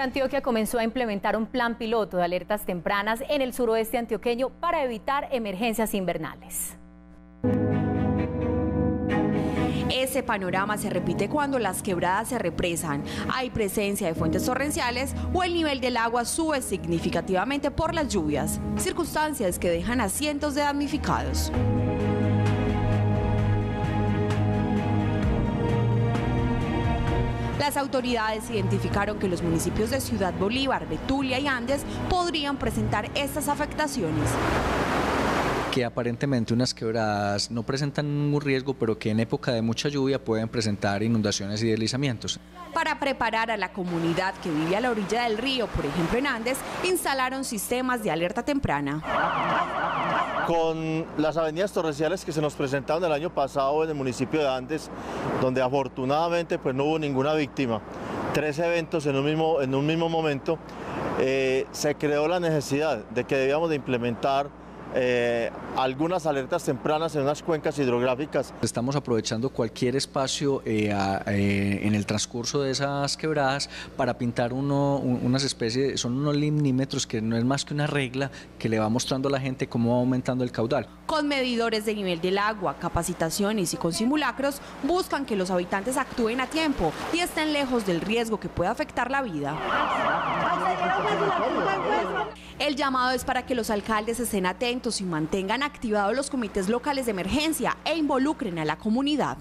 Antioquia comenzó a implementar un plan piloto de alertas tempranas en el suroeste antioqueño para evitar emergencias invernales. Ese panorama se repite cuando las quebradas se represan, hay presencia de fuentes torrenciales o el nivel del agua sube significativamente por las lluvias, circunstancias que dejan a cientos de damnificados. Las autoridades identificaron que los municipios de Ciudad Bolívar, Betulia y Andes podrían presentar estas afectaciones que aparentemente unas quebradas no presentan ningún riesgo, pero que en época de mucha lluvia pueden presentar inundaciones y deslizamientos. Para preparar a la comunidad que vive a la orilla del río, por ejemplo en Andes, instalaron sistemas de alerta temprana. Con las avenidas torrenciales que se nos presentaron el año pasado en el municipio de Andes, donde afortunadamente pues no hubo ninguna víctima, tres eventos en un mismo, en un mismo momento, eh, se creó la necesidad de que debíamos de implementar eh, algunas alertas tempranas en unas cuencas hidrográficas. Estamos aprovechando cualquier espacio eh, eh, en el transcurso de esas quebradas para pintar uno, unas especies, son unos limímetros que no es más que una regla que le va mostrando a la gente cómo va aumentando el caudal. Con medidores de nivel del agua, capacitaciones y con simulacros, buscan que los habitantes actúen a tiempo y estén lejos del riesgo que pueda afectar la vida. El llamado es para que los alcaldes estén atentos y mantengan activados los comités locales de emergencia e involucren a la comunidad.